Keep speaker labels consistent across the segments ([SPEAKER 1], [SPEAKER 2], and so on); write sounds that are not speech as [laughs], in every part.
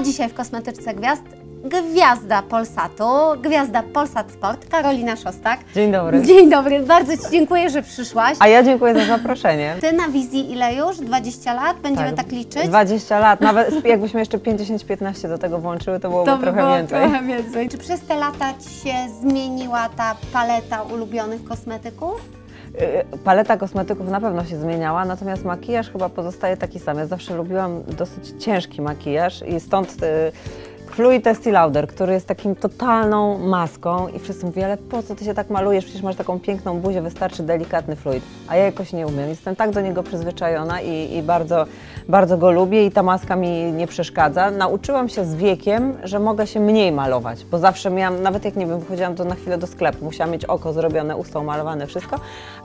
[SPEAKER 1] A dzisiaj w Kosmetyczce Gwiazd gwiazda Polsatu, gwiazda Polsat Sport, Karolina Szostak.
[SPEAKER 2] Dzień dobry.
[SPEAKER 1] Dzień dobry, bardzo Ci dziękuję, że przyszłaś.
[SPEAKER 2] A ja dziękuję za zaproszenie.
[SPEAKER 1] Ty na wizji ile już? 20 lat? Będziemy tak, liczyć?
[SPEAKER 2] 20 lat, nawet jakbyśmy jeszcze 50-15 do tego włączyły, to byłoby
[SPEAKER 1] to by
[SPEAKER 2] trochę
[SPEAKER 1] było
[SPEAKER 2] więcej.
[SPEAKER 1] trochę więcej. Czy przez te lata Ci się zmieniła ta paleta ulubionych kosmetyków?
[SPEAKER 2] Y, Paleta kosmetyków na pewno się zmieniała, natomiast makijaż chyba pozostaje taki sam. Ja zawsze lubiłam dosyć ciężki makijaż i stąd Fluid Estee Lauder, który jest takim totalną maską i wszyscy mówią, ale po co ty się tak malujesz, przecież masz taką piękną buzię, wystarczy delikatny fluid. A ja jakoś nie umiem, jestem tak do niego przyzwyczajona i, i bardzo, bardzo go lubię i ta maska mi nie przeszkadza. Nauczyłam się z wiekiem, że mogę się mniej malować, bo zawsze miałam, nawet jak nie wiem, wychodziłam to na chwilę do sklepu, musiałam mieć oko zrobione, usta umalowane, wszystko.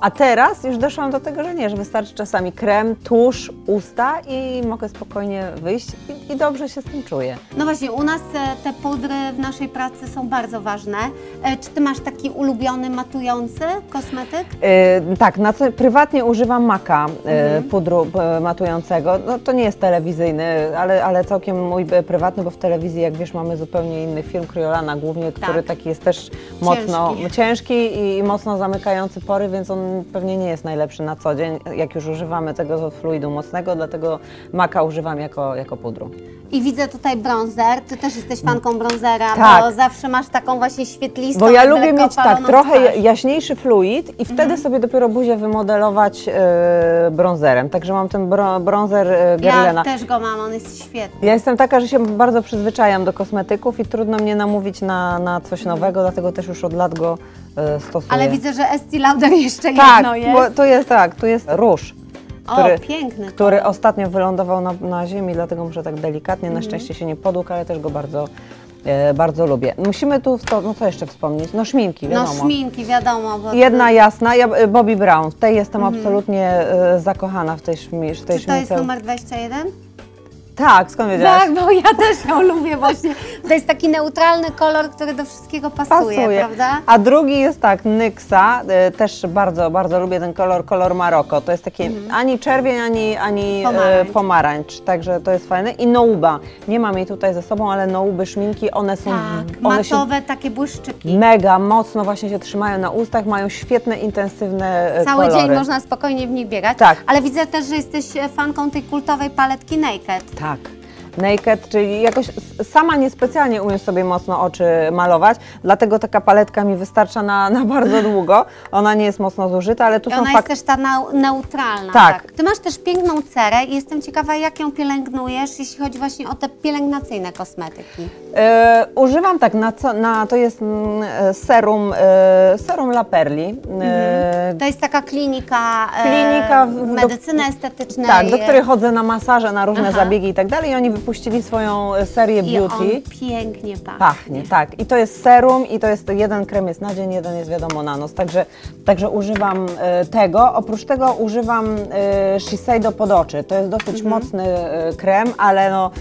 [SPEAKER 2] A teraz już doszłam do tego, że nie, że wystarczy czasami krem, tusz, usta i mogę spokojnie wyjść i, i dobrze się z tym czuję.
[SPEAKER 1] No właśnie, u nas e, te pudry w naszej pracy są bardzo ważne. E, Czy Ty masz taki ulubiony matujący kosmetyk?
[SPEAKER 2] Yy, tak, na co prywatnie używam maka yy, pudru yy, matującego. No, to nie jest telewizyjny, ale, ale całkiem mój prywatny, bo w telewizji, jak wiesz, mamy zupełnie inny film, Kryolana głównie, który taki jest też mocno
[SPEAKER 1] Ciężki.
[SPEAKER 2] ciężki i, i mocno zamykający pory, więc on pewnie nie jest najlepszy na co dzień, jak już używamy tego fluidu mocnego, dlatego maka używam jako, jako pudru.
[SPEAKER 1] I widzę tutaj bronzer. Ty też jesteś fanką bronzera,
[SPEAKER 2] Tak.
[SPEAKER 1] bo zawsze masz taką właśnie świetlistą,
[SPEAKER 2] Bo ja lubię mieć tak, trochę
[SPEAKER 1] twarz.
[SPEAKER 2] jaśniejszy fluid i wtedy sobie dopiero buzię wymodelować e, bronzerem. Także mam ten bro, bronzer e, Guerlaina.
[SPEAKER 1] Ja też go mam, on jest świetny.
[SPEAKER 2] Ja jestem taka, że się bardzo przyzwyczajam do kosmetyków i trudno mnie namówić na, na coś nowego, dlatego też już od lat go e, stosuję.
[SPEAKER 1] Ale widzę, że Estee Lauder jeszcze
[SPEAKER 2] tak,
[SPEAKER 1] jedno jest.
[SPEAKER 2] bo to jest tak, tu jest róż. Który,
[SPEAKER 1] o, piękny.
[SPEAKER 2] który ostatnio wylądował na, na ziemi, dlatego muszę tak delikatnie,
[SPEAKER 1] Mhm.
[SPEAKER 2] na szczęście się nie podłóg, ale też go bardzo, e, bardzo lubię. Musimy tu, to, no co jeszcze wspomnieć? No szminki,
[SPEAKER 1] No
[SPEAKER 2] wiadomo.
[SPEAKER 1] szminki, wiadomo. Bo
[SPEAKER 2] Jedna jasna, ja, e, Bobbi Brown, w tej jestem absolutnie e, zakochana w tej, szmi, w tej
[SPEAKER 1] Czy to jest
[SPEAKER 2] szmince.
[SPEAKER 1] numer 21?
[SPEAKER 2] Tak, skąd wiedziałaś?
[SPEAKER 1] Tak, bo ja też ją lubię właśnie. To jest taki neutralny kolor, który do wszystkiego pasuje, prawda?
[SPEAKER 2] A drugi jest tak, Nyxa, e, też bardzo, bardzo lubię ten kolor, kolor Maroko. To jest taki ani czerwień, ani, ani
[SPEAKER 1] Mhm. Pomarańcz.
[SPEAKER 2] pomarańcz. także to jest fajne. I Nouba, nie mam jej tutaj ze sobą, ale Nouby szminki, one są,
[SPEAKER 1] Tak,
[SPEAKER 2] one
[SPEAKER 1] matowe takie błyszczyki.
[SPEAKER 2] mega mocno właśnie się trzymają na ustach, mają świetne, intensywne e,
[SPEAKER 1] Cały
[SPEAKER 2] kolory.
[SPEAKER 1] dzień można spokojnie w nich biegać.
[SPEAKER 2] Tak.
[SPEAKER 1] Ale widzę też, że jesteś e, fanką tej kultowej paletki Naked.
[SPEAKER 2] Tak. как. Naked, czyli jakoś sama niespecjalnie umiem sobie mocno oczy malować, dlatego taka paletka mi wystarcza na, na bardzo długo. Ona nie jest mocno zużyta, ale tu
[SPEAKER 1] I
[SPEAKER 2] są
[SPEAKER 1] ona
[SPEAKER 2] fakt...
[SPEAKER 1] jest też ta neutralna.
[SPEAKER 2] Tak.
[SPEAKER 1] Ty masz też piękną cerę i jestem ciekawa, jak ją pielęgnujesz, jeśli chodzi właśnie o te pielęgnacyjne kosmetyki.
[SPEAKER 2] E, używam tak, na, co, na to jest mm, e, serum, e, serum La Perli. E,
[SPEAKER 1] To jest taka klinika,
[SPEAKER 2] Klinika w- do-
[SPEAKER 1] medycyny estetycznej.
[SPEAKER 2] tak, do której chodzę na masaże, na różne
[SPEAKER 1] Aha.
[SPEAKER 2] zabiegi i tak dalej i oni wypuścili swoją e, serię
[SPEAKER 1] I
[SPEAKER 2] Beauty.
[SPEAKER 1] on pięknie pachnie.
[SPEAKER 2] Pachnie, tak. I to jest serum i to jest jeden krem jest na dzień, jeden jest wiadomo na noc. Także, także używam e, tego. Oprócz tego używam e, Shiseido pod oczy. To jest dosyć
[SPEAKER 1] Mhm.
[SPEAKER 2] mocny krem, ale no,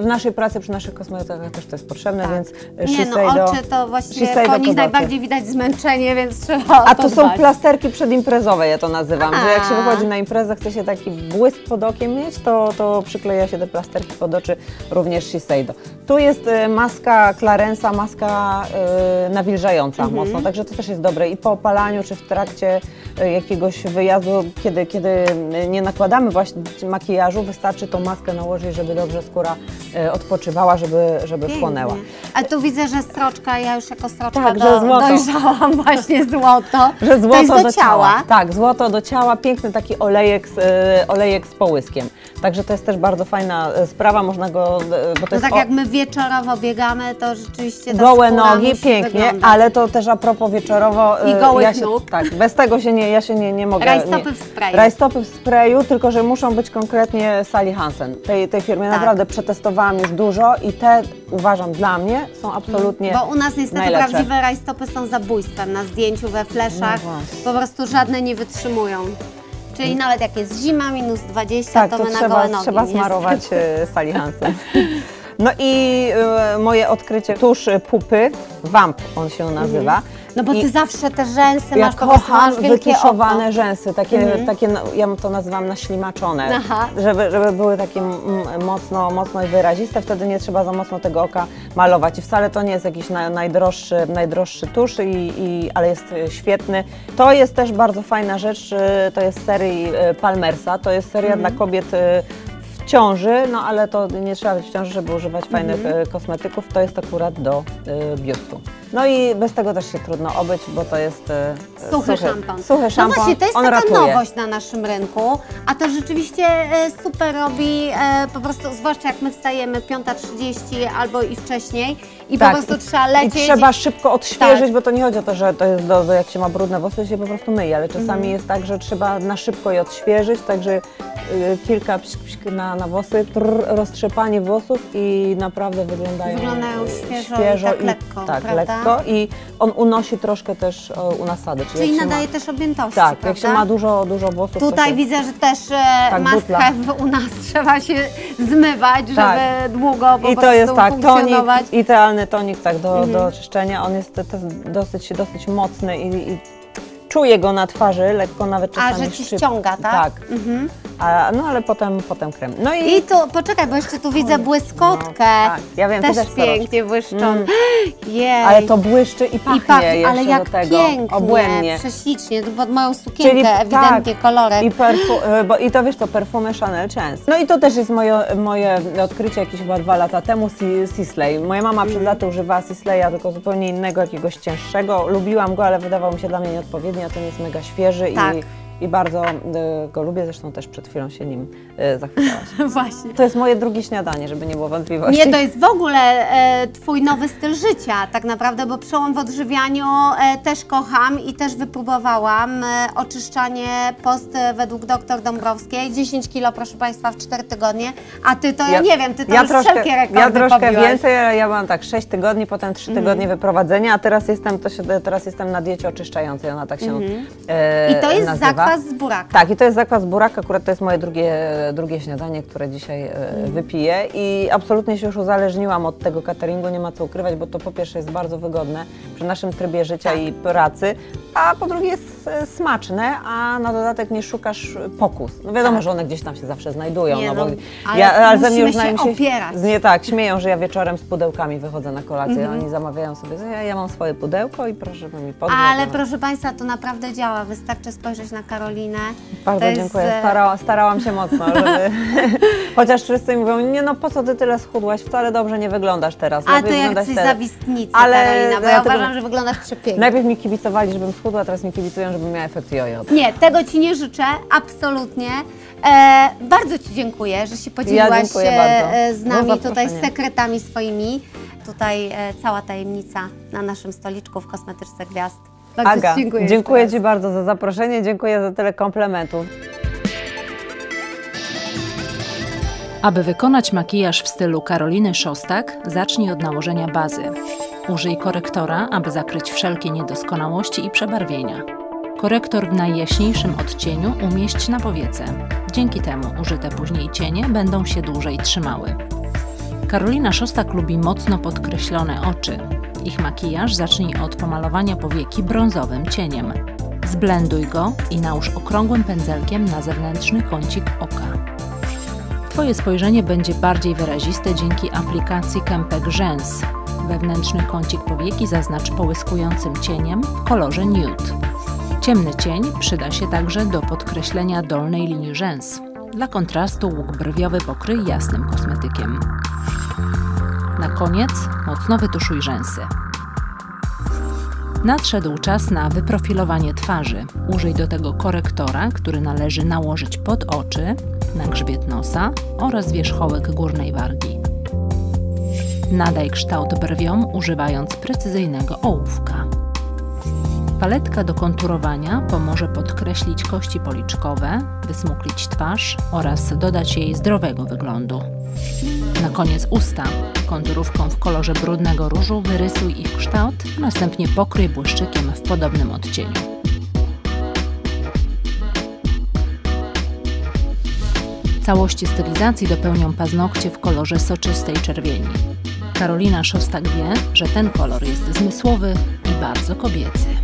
[SPEAKER 2] w naszej pracy przy naszych kosmetykach też to jest potrzebne,
[SPEAKER 1] Tak.
[SPEAKER 2] więc
[SPEAKER 1] Nie
[SPEAKER 2] Shiseido.
[SPEAKER 1] no, oczy to właściwie
[SPEAKER 2] Shiseido
[SPEAKER 1] po nich najbardziej widać zmęczenie, więc trzeba
[SPEAKER 2] A
[SPEAKER 1] to
[SPEAKER 2] to są
[SPEAKER 1] dbać.
[SPEAKER 2] plasterki przedimprezowe, ja to nazywam. Że jak się
[SPEAKER 1] A.
[SPEAKER 2] wychodzi na imprezę, chce się taki błysk pod okiem mieć, to, to przykleja się te plasterki pod oczy, również Shiseido. Tu jest e, maska Clarensa, maska e, nawilżająca
[SPEAKER 1] Mhm.
[SPEAKER 2] mocno, także to też jest dobre i po opalaniu, czy w trakcie jakiegoś wyjazdu, kiedy, kiedy e, nie nakładamy właśnie makijażu, wystarczy tą maskę nałożyć, żeby dobrze skóra e, odpoczywała, żeby, żeby
[SPEAKER 1] Pięknie.
[SPEAKER 2] płonęła.
[SPEAKER 1] A tu widzę, że stroczka, ja już jako stroczka
[SPEAKER 2] Tak,
[SPEAKER 1] do, dojrzałam [laughs] właśnie złoto.
[SPEAKER 2] Że złoto
[SPEAKER 1] to jest do,
[SPEAKER 2] do
[SPEAKER 1] ciała.
[SPEAKER 2] Tak, złoto do ciała, piękny taki olejek z, e, olejek z połyskiem. Także to jest też bardzo fajna e, sprawa, można go, e, bo to jest
[SPEAKER 1] tak
[SPEAKER 2] o-
[SPEAKER 1] jak my wieczorowo biegamy, to rzeczywiście ta
[SPEAKER 2] gołe nogi, pięknie,
[SPEAKER 1] wyglądać.
[SPEAKER 2] ale to też a propos wieczorowo.
[SPEAKER 1] I
[SPEAKER 2] e,
[SPEAKER 1] gołych
[SPEAKER 2] ja się,
[SPEAKER 1] nóg.
[SPEAKER 2] Tak, bez tego się nie, ja się nie, nie mogę.
[SPEAKER 1] Rajstopy w sprayu.
[SPEAKER 2] Rajstopy w sprayu, tylko że muszą być konkretnie Sally Hansen. Tej, tej firmy
[SPEAKER 1] Tak.
[SPEAKER 2] naprawdę przetestowałam już dużo i te uważam dla mnie są absolutnie
[SPEAKER 1] Bo u nas niestety
[SPEAKER 2] najlepsze.
[SPEAKER 1] prawdziwe rajstopy są zabójstwem na zdjęciu, we fleszach.
[SPEAKER 2] No
[SPEAKER 1] po prostu żadne nie wytrzymują. Czyli nawet jak jest zima, minus 20,
[SPEAKER 2] Tak,
[SPEAKER 1] to
[SPEAKER 2] to
[SPEAKER 1] my na
[SPEAKER 2] trzeba,
[SPEAKER 1] gołe nogi.
[SPEAKER 2] trzeba smarować e, Sally [laughs] Hansen. No i e, moje odkrycie, tusz pupy, Vamp on się nazywa.
[SPEAKER 1] No bo
[SPEAKER 2] I
[SPEAKER 1] ty zawsze te rzęsy
[SPEAKER 2] ja
[SPEAKER 1] masz, po prostu
[SPEAKER 2] kocham
[SPEAKER 1] masz wielkie
[SPEAKER 2] wytuszowane rzęsy, takie, takie no, ja to nazywam naślimaczone,
[SPEAKER 1] Aha.
[SPEAKER 2] żeby, żeby były takie mm, mocno, mocno i wyraziste, wtedy nie trzeba za mocno tego oka malować. I wcale to nie jest jakiś na, najdroższy, najdroższy tusz, i, i, ale jest e, świetny. To jest też bardzo fajna rzecz, e, to jest serii e, Palmersa, to jest seria dla kobiet ciąży, no ale to nie trzeba być w ciąży, żeby używać fajnych e, kosmetyków, to jest akurat do e, biustu. No i bez tego też się trudno obyć, bo to jest e,
[SPEAKER 1] Suchy szampon.
[SPEAKER 2] Suchy szampon,
[SPEAKER 1] No właśnie, to jest
[SPEAKER 2] on
[SPEAKER 1] taka
[SPEAKER 2] ratuje.
[SPEAKER 1] nowość na naszym rynku, a to rzeczywiście e, super robi, e, po prostu, zwłaszcza jak my wstajemy 5.30 albo i wcześniej i po prostu trzeba lecieć.
[SPEAKER 2] Tak, I trzeba szybko odświeżyć,
[SPEAKER 1] Tak.
[SPEAKER 2] bo to nie chodzi o to, że to jest do, do jak się ma brudne włosy, to się po prostu myje, ale czasami
[SPEAKER 1] Mhm.
[SPEAKER 2] jest tak, że trzeba na szybko je odświeżyć, także y, kilka psik, psik na, na włosy, trrr, roztrzepanie włosów i naprawdę wyglądają,
[SPEAKER 1] Wyglądają
[SPEAKER 2] y,
[SPEAKER 1] świeżo i tak lekko,
[SPEAKER 2] tak,
[SPEAKER 1] prawda?
[SPEAKER 2] lekko i on unosi troszkę też o, u nasady. Czyli
[SPEAKER 1] Czyli nadaje
[SPEAKER 2] ma,
[SPEAKER 1] też objętości,
[SPEAKER 2] Tak,
[SPEAKER 1] prawda?
[SPEAKER 2] jak się ma dużo, dużo włosów.
[SPEAKER 1] Tutaj
[SPEAKER 2] się,
[SPEAKER 1] widzę, że też e,
[SPEAKER 2] Tak,
[SPEAKER 1] must have u nas [laughs] trzeba się zmywać, żeby
[SPEAKER 2] Tak.
[SPEAKER 1] długo po
[SPEAKER 2] I
[SPEAKER 1] prostu
[SPEAKER 2] to jest tak,
[SPEAKER 1] funkcjonować.
[SPEAKER 2] Tonik, idealny tonik tak do, do czyszczenia. On jest dosyć, dosyć mocny i, i czuję go na twarzy, lekko nawet
[SPEAKER 1] A,
[SPEAKER 2] czasami
[SPEAKER 1] że ci
[SPEAKER 2] szczyp-
[SPEAKER 1] ściąga, tak?
[SPEAKER 2] Tak,
[SPEAKER 1] Mhm.
[SPEAKER 2] A, no ale potem, potem krem. No i,
[SPEAKER 1] I tu, poczekaj, bo jeszcze tu widzę błyskotkę.
[SPEAKER 2] No, tak, ja wiem,
[SPEAKER 1] też
[SPEAKER 2] też
[SPEAKER 1] pięknie błyszczą.
[SPEAKER 2] Mm.
[SPEAKER 1] Jej.
[SPEAKER 2] ale to błyszczy i pachnie,
[SPEAKER 1] I pachnie,
[SPEAKER 2] jeszcze
[SPEAKER 1] ale jak
[SPEAKER 2] do tego.
[SPEAKER 1] pięknie,
[SPEAKER 2] Obłędnie.
[SPEAKER 1] prześlicznie, pod moją sukienkę
[SPEAKER 2] tak,
[SPEAKER 1] ewidentnie kolorek.
[SPEAKER 2] I, y, bo, I to wiesz, to perfumy Chanel Chance. No i to też jest moje, moje odkrycie jakieś chyba dwa lata temu, Si- Sisley. Moja mama
[SPEAKER 1] Mm.
[SPEAKER 2] przed laty używała Sisleya, tylko zupełnie innego, jakiegoś cięższego. Lubiłam go, ale wydawał mi się dla mnie nieodpowiedni, a ten jest mega świeży
[SPEAKER 1] Tak.
[SPEAKER 2] i, i bardzo y, go lubię. Zresztą też przed chwilą się nim y, zachwycałaś. [laughs]
[SPEAKER 1] Właśnie.
[SPEAKER 2] To jest moje drugie śniadanie, żeby nie było wątpliwości.
[SPEAKER 1] Nie, to jest w ogóle e, Twój nowy styl życia, tak naprawdę, bo przełom w odżywianiu e, też kocham i też wypróbowałam. E, oczyszczanie post e, według dr Dąbrowskiej, 10 kilo, proszę Państwa, w 4 tygodnie, a Ty to, ja, nie wiem, Ty to już wszelkie rekordy
[SPEAKER 2] Ja troszkę
[SPEAKER 1] pobiłaś.
[SPEAKER 2] więcej, ale ja mam tak 6 tygodni, potem 3
[SPEAKER 1] Mhm.
[SPEAKER 2] tygodnie wyprowadzenia, a teraz jestem, to się, teraz jestem na diecie oczyszczającej, ona tak się e,
[SPEAKER 1] Mhm. I to jest
[SPEAKER 2] nazywa.
[SPEAKER 1] Zakwas z buraka.
[SPEAKER 2] Tak, i to jest zakwas buraka, akurat to jest moje drugie, drugie śniadanie, które dzisiaj
[SPEAKER 1] Mhm.
[SPEAKER 2] wypiję i absolutnie się już uzależniłam od tego cateringu, nie ma co ukrywać, bo to po pierwsze jest bardzo wygodne przy naszym trybie życia
[SPEAKER 1] Tak.
[SPEAKER 2] i pracy, a po drugie jest e, smaczne, a na dodatek nie szukasz pokus. No wiadomo, że one gdzieś tam się zawsze znajdują,
[SPEAKER 1] Tak. Nie,
[SPEAKER 2] no,
[SPEAKER 1] no,
[SPEAKER 2] bo
[SPEAKER 1] ale
[SPEAKER 2] ja, ale ze mnie już
[SPEAKER 1] się
[SPEAKER 2] znają
[SPEAKER 1] opierać.
[SPEAKER 2] nie tak, śmieją, że ja wieczorem z pudełkami wychodzę na kolację,
[SPEAKER 1] Mhm.
[SPEAKER 2] oni zamawiają sobie, ja, ja mam swoje pudełko i proszę, żeby mi podgrzać.
[SPEAKER 1] Ale
[SPEAKER 2] no.
[SPEAKER 1] proszę Państwa, to naprawdę działa. Wystarczy spojrzeć na Karolinę.
[SPEAKER 2] Bardzo
[SPEAKER 1] To
[SPEAKER 2] dziękuję.
[SPEAKER 1] e,
[SPEAKER 2] Starała, starałam się mocno, żeby... [laughs] Chociaż wszyscy mówią, nie no po co ty tyle schudłaś, wcale dobrze nie wyglądasz teraz.
[SPEAKER 1] A
[SPEAKER 2] lepiej
[SPEAKER 1] to jak
[SPEAKER 2] teraz.
[SPEAKER 1] zawistnicy,
[SPEAKER 2] Ale
[SPEAKER 1] Karolina, bo ja
[SPEAKER 2] dlatego-
[SPEAKER 1] uważam, że wyglądasz przepięknie.
[SPEAKER 2] Najpierw mi kibicowali, żebym schudła, teraz mi kibicują, żebym miała efekt jojo.
[SPEAKER 1] Nie, tego Ci nie życzę, absolutnie. E, bardzo Ci dziękuję, że się podzieliłaś
[SPEAKER 2] dziękuję
[SPEAKER 1] e, e, z
[SPEAKER 2] za
[SPEAKER 1] nami tutaj
[SPEAKER 2] zaproszenie.
[SPEAKER 1] sekretami swoimi. Tutaj e, cała tajemnica na naszym stoliczku w Kosmetyczce Gwiazd. Bardzo
[SPEAKER 2] Aga,
[SPEAKER 1] Ci dziękuję.
[SPEAKER 2] dziękuję Ci bardzo za zaproszenie, dziękuję za tyle komplementów.
[SPEAKER 3] Aby wykonać makijaż w stylu Karoliny Szostak, zacznij od nałożenia bazy. Użyj korektora, aby zakryć wszelkie niedoskonałości i przebarwienia. Korektor w najjaśniejszym odcieniu umieść na powiece. Dzięki temu użyte później cienie będą się dłużej trzymały. Karolina Szostak lubi mocno podkreślone oczy. Ich makijaż zacznij od pomalowania powieki brązowym cieniem. Zblenduj go i nałóż okrągłym pędzelkiem na zewnętrzny kącik oka. Twoje spojrzenie będzie bardziej wyraziste dzięki aplikacji Kempek Rzęs. Wewnętrzny kącik powieki zaznacz połyskującym cieniem w kolorze nude. Ciemny cień przyda się także do podkreślenia dolnej linii rzęs. Dla kontrastu łuk brwiowy pokryj jasnym kosmetykiem. Na koniec mocno wytuszuj rzęsy. Nadszedł czas na wyprofilowanie twarzy. Użyj do tego korektora, który należy nałożyć pod oczy, na grzbiet nosa oraz wierzchołek górnej wargi. Nadaj kształt brwiom używając precyzyjnego ołówka. Paletka do konturowania pomoże podkreślić kości policzkowe, wysmuklić twarz oraz dodać jej zdrowego wyglądu. Na koniec usta. Konturówką w kolorze brudnego różu wyrysuj ich kształt, a następnie pokryj błyszczykiem w podobnym odcieniu. Całości stylizacji dopełnią paznokcie w kolorze soczystej czerwieni. Karolina Szostak wie, że ten kolor jest zmysłowy i bardzo kobiecy.